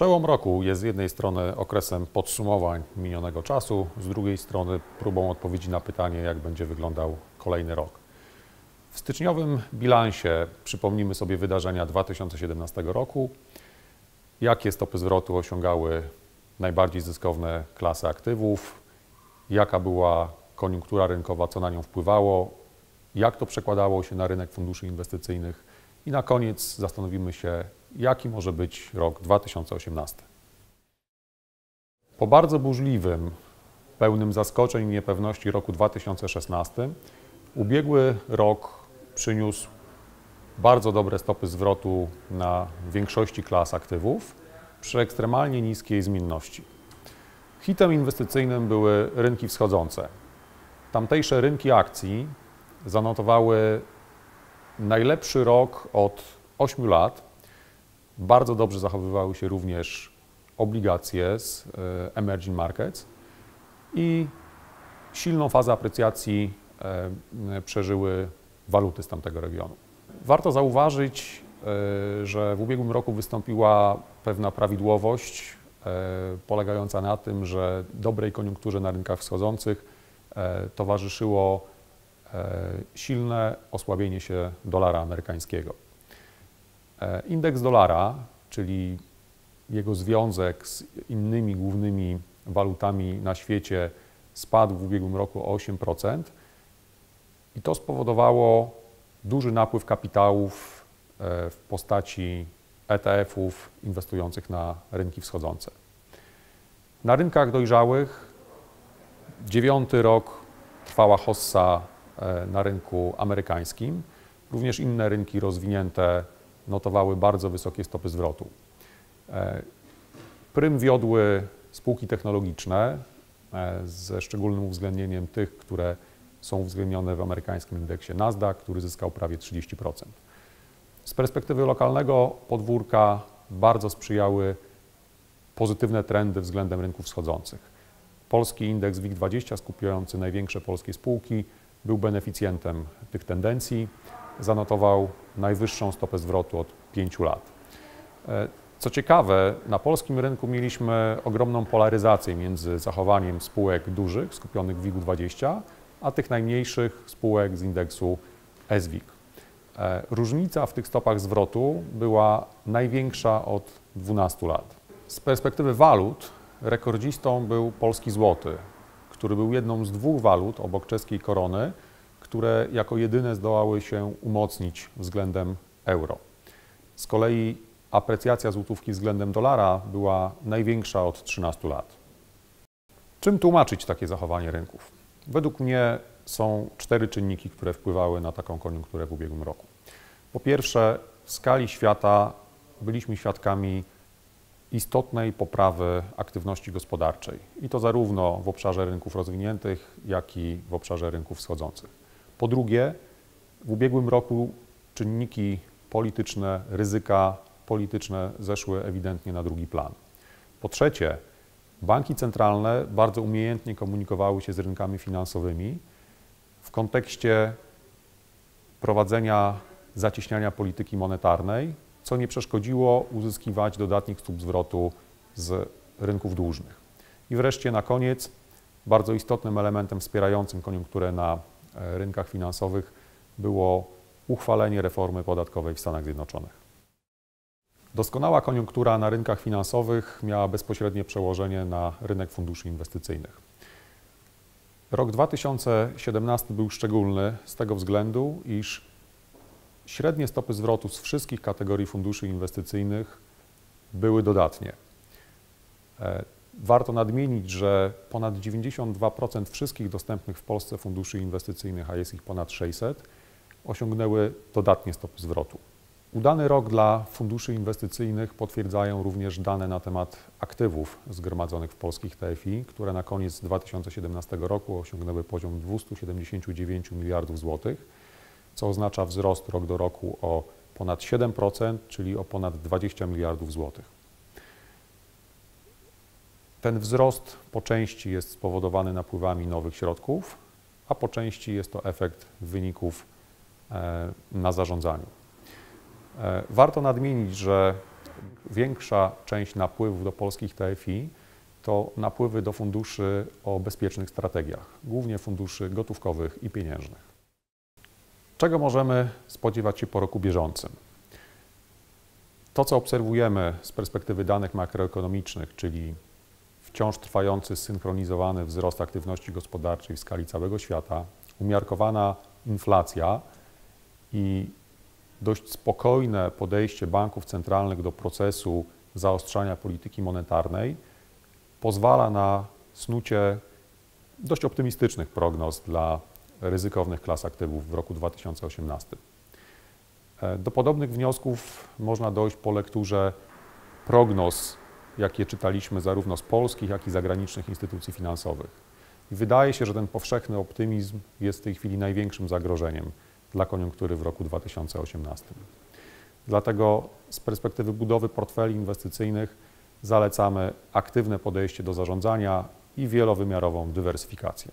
Przełom roku jest z jednej strony okresem podsumowań minionego czasu, z drugiej strony próbą odpowiedzi na pytanie, jak będzie wyglądał kolejny rok. W styczniowym bilansie przypomnimy sobie wydarzenia 2017 roku, jakie stopy zwrotu osiągały najbardziej zyskowne klasy aktywów, jaka była koniunktura rynkowa, co na nią wpływało, jak to przekładało się na rynek funduszy inwestycyjnych? I na koniec zastanowimy się, jaki może być rok 2018. Po bardzo burzliwym, pełnym zaskoczeń i niepewności roku 2016, ubiegły rok przyniósł bardzo dobre stopy zwrotu na większości klas aktywów przy ekstremalnie niskiej zmienności. Hitem inwestycyjnym były rynki wschodzące. Tamtejsze rynki akcji zanotowały najlepszy rok od 8 lat. Bardzo dobrze zachowywały się również obligacje z e, emerging markets i silną fazę aprecjacji e, przeżyły waluty z tamtego regionu. Warto zauważyć, e, że w ubiegłym roku wystąpiła pewna prawidłowość polegająca na tym, że dobrej koniunkturze na rynkach wschodzących towarzyszyło silne osłabienie się dolara amerykańskiego. E, indeks dolara, czyli jego związek z innymi głównymi walutami na świecie, spadł w ubiegłym roku o 8% i to spowodowało duży napływ kapitałów e, w postaci ETF-ów inwestujących na rynki wschodzące. Na rynkach dojrzałych dziewiąty rok trwała hossa E, na rynku amerykańskim. Również inne rynki rozwinięte notowały bardzo wysokie stopy zwrotu. E, prym wiodły spółki technologiczne e, ze szczególnym uwzględnieniem tych, które są uwzględnione w amerykańskim indeksie Nasdaq, który zyskał prawie 30%. Z perspektywy lokalnego podwórka bardzo sprzyjały pozytywne trendy względem rynków wschodzących. Polski indeks WIG20 skupiający największe polskie spółki był beneficjentem tych tendencji, zanotował najwyższą stopę zwrotu od pięciu lat. E, co ciekawe, na polskim rynku mieliśmy ogromną polaryzację między zachowaniem spółek dużych, skupionych w WIG-20, a tych najmniejszych spółek z indeksu SWIG. E, różnica w tych stopach zwrotu była największa od 12 lat. Z perspektywy walut rekordzistą był polski złoty, który był jedną z dwóch walut obok czeskiej korony, które jako jedyne zdołały się umocnić względem euro. Z kolei aprecjacja złotówki względem dolara była największa od 13 lat. Czym tłumaczyć takie zachowanie rynków? Według mnie są cztery czynniki, które wpływały na taką koniunkturę w ubiegłym roku. Po pierwsze, w skali świata byliśmy świadkami istotnej poprawy aktywności gospodarczej i to zarówno w obszarze rynków rozwiniętych, jak i w obszarze rynków wschodzących. Po drugie, w ubiegłym roku czynniki polityczne, ryzyka polityczne zeszły ewidentnie na drugi plan. Po trzecie, banki centralne bardzo umiejętnie komunikowały się z rynkami finansowymi w kontekście prowadzenia zacieśniania polityki monetarnej, co nie przeszkodziło uzyskiwać dodatnich stóp zwrotu z rynków dłużnych. I wreszcie na koniec, bardzo istotnym elementem wspierającym koniunkturę na rynkach finansowych było uchwalenie reformy podatkowej w Stanach Zjednoczonych. Doskonała koniunktura na rynkach finansowych miała bezpośrednie przełożenie na rynek funduszy inwestycyjnych. Rok 2017 był szczególny z tego względu, iż średnie stopy zwrotu z wszystkich kategorii funduszy inwestycyjnych były dodatnie. Warto nadmienić, że ponad 92% wszystkich dostępnych w Polsce funduszy inwestycyjnych, a jest ich ponad 600, osiągnęły dodatnie stopy zwrotu. Udany rok dla funduszy inwestycyjnych potwierdzają również dane na temat aktywów zgromadzonych w polskich TFI, które na koniec 2017 roku osiągnęły poziom 279 miliardów złotych co oznacza wzrost rok do roku o ponad 7%, czyli o ponad 20 miliardów złotych. Ten wzrost po części jest spowodowany napływami nowych środków, a po części jest to efekt wyników e, na zarządzaniu. E, warto nadmienić, że Większa część napływów do polskich TFI to napływy do funduszy o bezpiecznych strategiach, głównie funduszy gotówkowych i pieniężnych. Czego możemy spodziewać się po roku bieżącym? To, co obserwujemy z perspektywy danych makroekonomicznych, czyli wciąż trwający zsynchronizowany wzrost aktywności gospodarczej w skali całego świata, umiarkowana inflacja i dość spokojne podejście banków centralnych do procesu zaostrzania polityki monetarnej pozwala na snucie dość optymistycznych prognoz dla ryzykownych klas aktywów w roku 2018. E, do podobnych wniosków można dojść po lekturze prognoz, jakie czytaliśmy zarówno z polskich, jak i zagranicznych instytucji finansowych. I wydaje się, że ten powszechny optymizm jest w tej chwili największym zagrożeniem dla koniunktury w roku 2018. Dlatego z perspektywy budowy portfeli inwestycyjnych zalecamy aktywne podejście do zarządzania i wielowymiarową dywersyfikację.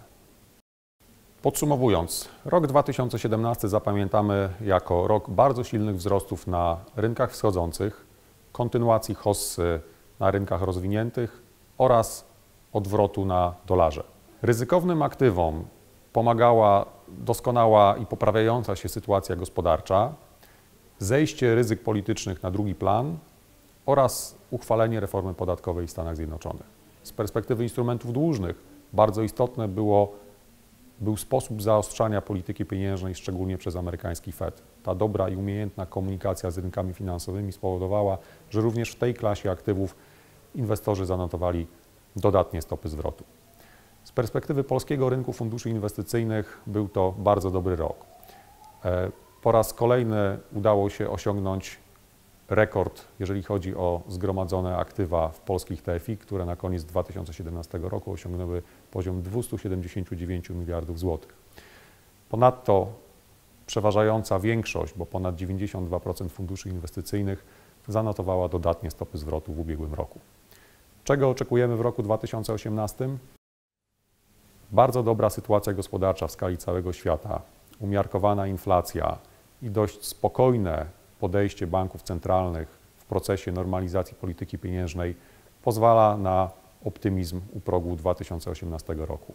Podsumowując, rok 2017 zapamiętamy jako rok bardzo silnych wzrostów na rynkach wschodzących, kontynuacji hossy na rynkach rozwiniętych oraz odwrotu na dolarze. Ryzykownym aktywom pomagała doskonała i poprawiająca się sytuacja gospodarcza, zejście ryzyk politycznych na drugi plan oraz uchwalenie reformy podatkowej w Stanach Zjednoczonych. Z perspektywy instrumentów dłużnych bardzo istotne było, był sposób zaostrzania polityki pieniężnej, szczególnie przez amerykański Fed. Ta dobra i umiejętna komunikacja z rynkami finansowymi spowodowała, że również w tej klasie aktywów inwestorzy zanotowali dodatnie stopy zwrotu. Z perspektywy polskiego rynku funduszy inwestycyjnych był to bardzo dobry rok. E, po raz kolejny udało się osiągnąć rekord, jeżeli chodzi o zgromadzone aktywa w polskich TFI, które na koniec 2017 roku osiągnęły poziom 279 miliardów złotych. Ponadto przeważająca większość, bo ponad 92% funduszy inwestycyjnych zanotowała dodatnie stopy zwrotu w ubiegłym roku. Czego oczekujemy w roku 2018? Bardzo dobra sytuacja gospodarcza w skali całego świata, umiarkowana inflacja i dość spokojne podejście banków centralnych w procesie normalizacji polityki pieniężnej pozwala na optymizm u progu 2018 roku.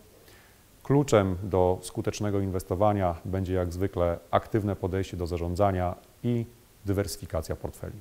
Kluczem do skutecznego inwestowania będzie jak zwykle aktywne podejście do zarządzania i dywersyfikacja portfeli.